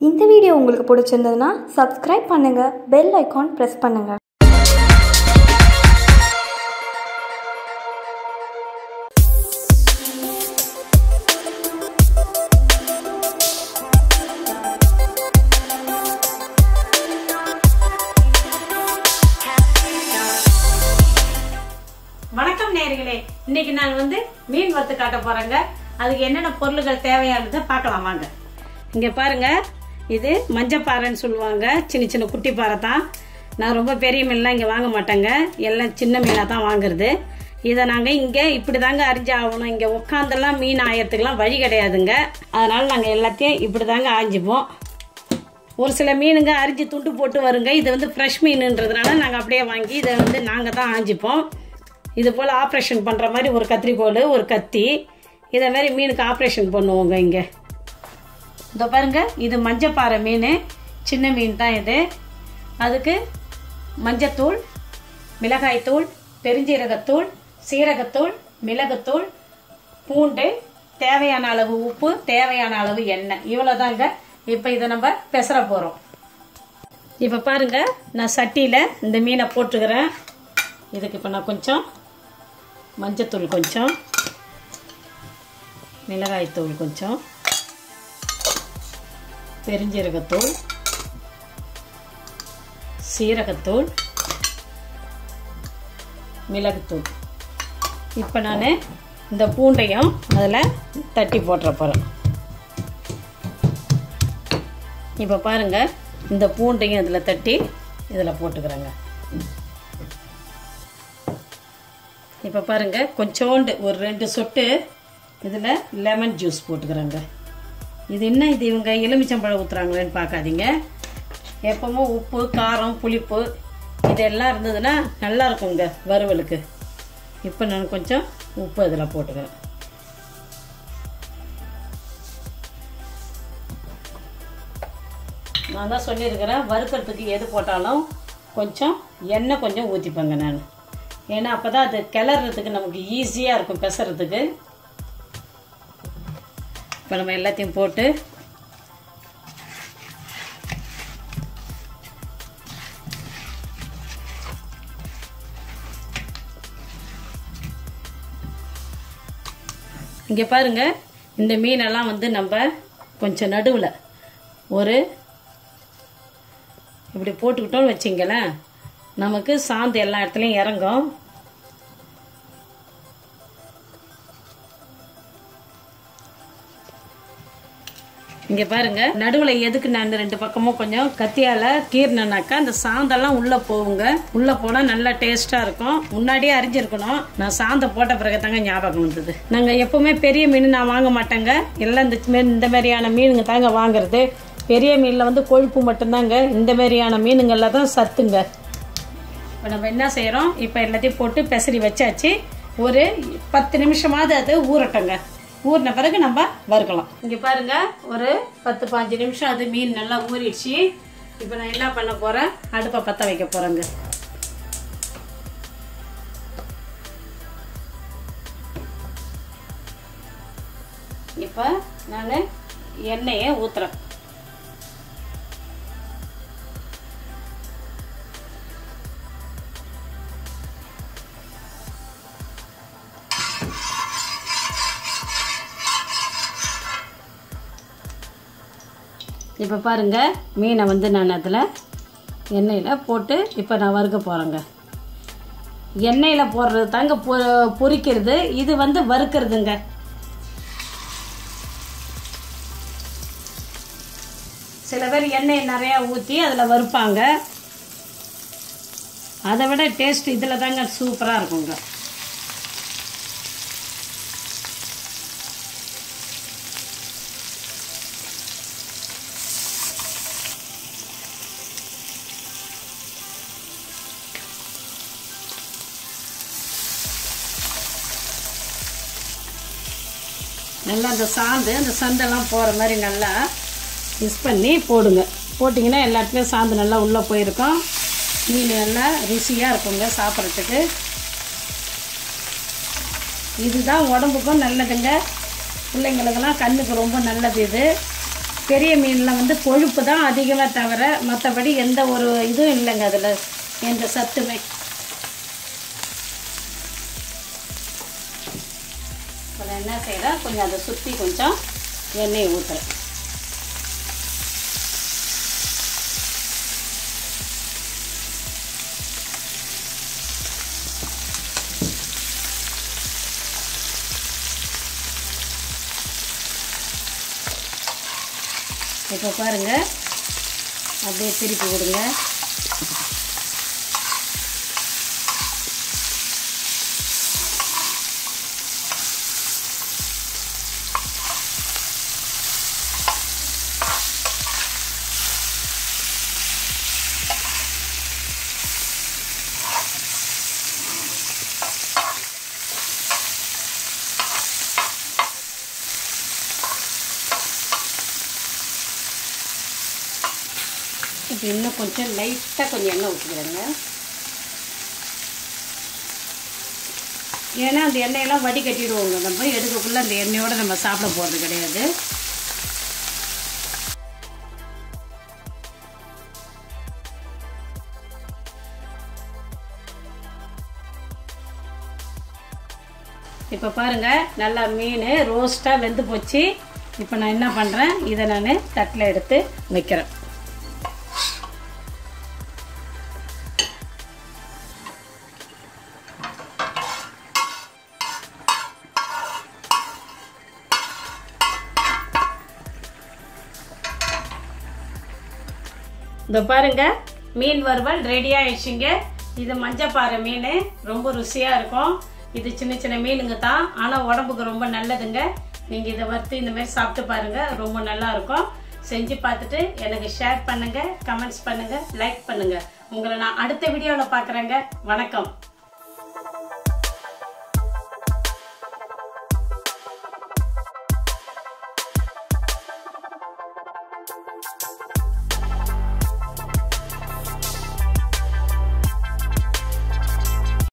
இந்த வீடியோ உங்களுக்கு பிடிச்சிருந்ததுன்னா சப்ஸ்கிரைப் பண்ணுங்கள் பெல் ஐக்கான் ப்ரெஸ் பண்ணுங்கள் வணக்கம் நேர்களே. இன்னைக்கு நான் வந்து மீன் வறுத்து காட்ட போறேங்க. அதுக்கு என்னென்ன பொருள்கள் தேவையானதை பார்க்கலாம் வாங்க. இங்க பாருங்க. இது மஞ்சப்பாறைன்னு சொல்லுவாங்க. சின்ன சின்ன குட்டி பாறை தான். நான் ரொம்ப பெரிய மீன்லாம் இங்கே வாங்க மாட்டேங்க. எல்லாம் சின்ன மீனாக தான் வாங்குறது. இதை நாங்கள் இங்கே இப்படி தாங்க அரிஞ்சு ஆகணும். இங்கே உட்காந்தெல்லாம் மீன் ஆயத்துக்கெல்லாம் வழி கிடையாதுங்க. அதனால் நாங்கள் எல்லாத்தையும் இப்படி தாங்க ஆஞ்சிப்போம் ஒரு சில மீனுங்க அரிஞ்சு துண்டு போட்டு வருங்க. இது வந்து ஃப்ரெஷ் மீனுன்றதுனால நாங்கள் அப்படியே வாங்கி இதை வந்து நாங்கள் தான் ஆஞ்சிப்போம். இது போல் ஆப்ரேஷன் பண்ணுற மாதிரி ஒரு கத்திரிக்கோல் ஒரு கத்தி. இதை மாதிரி மீனுக்கு ஆப்ரேஷன் பண்ணுவோங்க இங்கே. இதோ பாருங்க இது மஞ்சப்பாறை மீன். சின்ன மீன் தான் இது. அதுக்கு மஞ்சத்தூள் மிளகாய்த்தூள் பெருஞ்சீரகத்தூள் சீரகத்தூள் மிளகுத்தூள் பூண்டு தேவையான அளவு உப்பு தேவையான அளவு எண்ணெய். இவ்வளோதாங்க இப்போ இதை நம்ம பெசர போகிறோம் இப்போ பாருங்க நான் சட்டியில் இந்த மீனை போட்டுக்கிறேன். இதுக்கு இப்போ நான் கொஞ்சம் மஞ்சத்தூள் கொஞ்சம் மிளகாய்த்தூள் கொஞ்சம். பெருஞ்சீரகத்தூள் சீரகத்தூள் மிளகுத்தூள். இப்போ நான் இந்த பூண்டையும் அதில் தட்டி போட்டுற போகிறேன் இப்போ பாருங்கள் இந்த பூண்டையும் இதில் தட்டி இதில் போட்டுக்கிறேங்க. இப்போ பாருங்கள் கொஞ்சோண்டு ஒரு ரெண்டு சொட்டு இதில் லெமன் ஜூஸ் போட்டுக்கிறேங்க. இது என்ன? இது இவங்க எலுமிச்சம்பழம் ஊற்றுறாங்களேன்னு பார்க்காதீங்க. எப்பவும் உப்பு காரம் புளிப்பு இதெல்லாம் இருந்ததுன்னா நல்லா இருக்குங்க வறுவலுக்கு. இப்போ நான் கொஞ்சம் உப்பு இதில் போட்டுக்கிறேன். நான் தான் சொல்லியிருக்கிறேன் வறுக்கிறதுக்கு எது போட்டாலும் கொஞ்சம் எண்ணெய் கொஞ்சம் ஊற்றிப்பேங்க நான். ஏன்னா அப்போ தான் அது கிளறதுக்கு நமக்கு ஈஸியாக இருக்கும் பெசறதுக்கு. இப்போ நம்ம எல்லாத்தையும் போட்டு இங்கே பாருங்க இந்த மீனெல்லாம் வந்து நம்ம கொஞ்சம் நடுவில் ஒரு இப்படி போட்டுக்கிட்டோம்னு வச்சிங்களேன் நமக்கு சாந்து எல்லா இடத்துலையும் இறங்கும். இங்க பாருங்க. நடுவுல எதுக்கு நான் ரெண்டு பக்கமும் கொஞ்சம் கத்தியால கீர்னாக்கா அந்த சாந்தெல்லாம் உள்ள போகுங்க. உள்ள போனா நல்லா டேஸ்டா இருக்கும். முன்னாடியே அரிஞ்சிருக்கணும் நான் சாந்த போட்ட பிறகு தாங்க ஞாபகம் வந்தது. நாங்க எப்பவுமே பெரிய மீன் நான் வாங்க மாட்டேங்க. எல்லாம் இந்த இந்த மாதிரியான மீனுங்க தாங்க வாங்குறது. பெரிய மீனில் வந்து கொழுப்பு மட்டும்தாங்க. இந்த மாதிரியான மீனுங்கள்ல தான் சத்துங்க. இப்போ நம்ம என்ன செய்கிறோம் இப்போ எல்லாத்தையும் போட்டு பெசரி வச்சாச்சு. ஒரு பத்து நிமிஷமாவது அது ஊறட்டுங்க. ஊறின பிறகு நம்ம வறுக்கலாம் இங்கே பாருங்க ஒரு பத்து பாஞ்சு நிமிஷம் அது மீன் நல்லா ஊறிடுச்சு. இப்போ நான் என்ன பண்ண போகிறேன் அடுப்பை பற்ற வைக்க போகிறேங்க இப்போ நான் எண்ணெயை ஊற்றுறேன் இப்போ பாருங்கள் மீனை வந்து நான் அதில் எண்ணெயில் போட்டு இப்போ நான் வறுக்க போகிறேங்க எண்ணெயில் போடுறது தாங்க பொ- பொரிக்கிறது இது வந்து வறுக்கிறதுங்க. சில பேர் எண்ணெய் நிறையா ஊற்றி அதில் வறுப்பாங்க. அதை விட டேஸ்ட் இதில் தாங்க சூப்பராக இருக்குங்க. நல்லா அந்த சாந்து அந்த சந்தெல்லாம் போகிற மாதிரி நல்லா மிக்ஸ் பண்ணி போடுங்க. போட்டிங்கன்னா எல்லாத்துலேயும் சாந்து நல்லா உள்ளே போயிருக்கும். மீன் நல்லா ருசியாக இருக்குங்க சாப்பிட்றதுக்கு. இதுதான் உடம்புக்கும் நல்லதுங்க. பிள்ளைங்களுக்கெல்லாம் கண்ணுக்கு ரொம்ப நல்லது இது. பெரிய மீனில் வந்து கொழுப்பு தான் அதிகமாக தவிர மற்றபடி எந்த ஒரு இதுவும் இல்லைங்க அதில். எந்த சத்துமே. அப்புறம் என்ன செய்கிறேன் கொஞ்சம் அதை சுற்றி கொஞ்சம் எண்ணெயை ஊற்றுறேன் இப்போ பாருங்கள் அப்படியே திருப்பி கொடுங்க இப்போ இன்னும் கொஞ்சம் லைட்டாக கொஞ்சம் எண்ணெய் ஊற்றிக்கிறேங்க ஏன்னா அந்த எண்ணெயெல்லாம் வடிகட்டிடுவோங்க. நம்ம எடுக்கக்குள்ளே அந்த எண்ணெயோடு நம்ம சாப்பிட போகிறது கிடையாது. இப்போ பாருங்கள் நல்லா மீன் ரோஸ்ட்டாக வெந்து போச்சு. இப்போ நான் என்ன பண்ணுறேன் இதை நான் தட்டில் எடுத்து வைக்கிறேன். இந்த பாருங்க மீன் வறுவல் ரெடி ஆயிடுச்சுங்க. இது மஞ்சப்பாறை மீன் ரொம்ப ருசியாக இருக்கும். இது சின்ன சின்ன மீனுங்க தான். ஆனால் உடம்புக்கு ரொம்ப நல்லதுங்க. நீங்க இதை வறுத்து இந்த மாதிரி சாப்பிட்டு பாருங்க ரொம்ப நல்லா இருக்கும். செஞ்சு பார்த்துட்டு எனக்கு ஷேர் பண்ணுங்க கமெண்ட்ஸ் பண்ணுங்க லைக் பண்ணுங்க. உங்களை நான் அடுத்த வீடியோவில் பார்க்குறேங்க. வணக்கம்.